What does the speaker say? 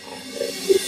tempo.